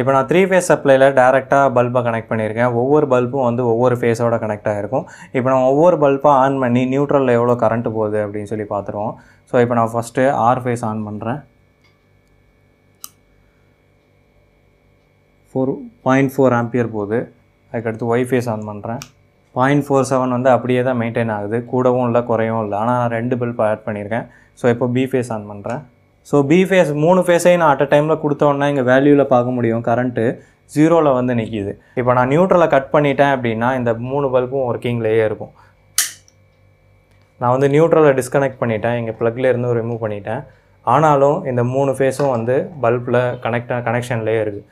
இப்போ நான் three phase சப்ளையில் டேரெக்டாக பல்பை கனெக்ட் பண்ணியிருக்கேன். ஒவ்வொரு பல்பும் வந்து ஒவ்வொரு ஃபேஸோட கனெக்ட் ஆகிருக்கும் இப்போ நான் ஒவ்வொரு பல்பாக ஆன் பண்ணி நியூட்ரலில் எவ்வளோ கரண்ட் போகுது அப்படின்னு சொல்லி பார்த்துருவோம். ஸோ இப்போ நான் ஃபஸ்ட்டு ஆர் ஃபேஸ் ஆன் பண்ணுறேன் ஃபோர் பாயிண்ட் ஃபோர் ஆம்பியர் போகுது. அதுக்கடுத்து ஒய் ஃபேஸ் ஆன் பண்ணுறேன் பாயிண்ட் ஃபோர் செவன் வந்து அப்படியே தான் மெயின்டைன் ஆகுது. கூடவும் இல்லை குறையவும் இல்லை. ஆனால் நான் ரெண்டு பல்ப் ஆட் பண்ணியிருக்கேன். ஸோ இப்போ பி ஃபேஸ் ஆன் பண்ணுறேன் ஸோ பி ஃபேஸ் மூணு ஃபேஸையும் நான் அட் அ டைமில் கொடுத்தோன்னா இங்கே வேல்யூவில் பார்க்க முடியும். கரண்ட்டு ஜீரோவில் வந்து நிற்கிது இப்போ நான் நியூட்ரலை கட் பண்ணிட்டேன் அப்படின்னா இந்த மூணு பல்பும் ஒர்க்கிங்லேயே இருக்கும். நான் வந்து நியூட்ரலை டிஸ்கனெக்ட் பண்ணிட்டேன். இங்கே ப்ளக்லேருந்து ரிமூவ் பண்ணிட்டேன். ஆனாலும் இந்த மூணு ஃபேஸும் வந்து பல்பில் கனெக்ட் கனெக்ஷன்லேயே இருக்குது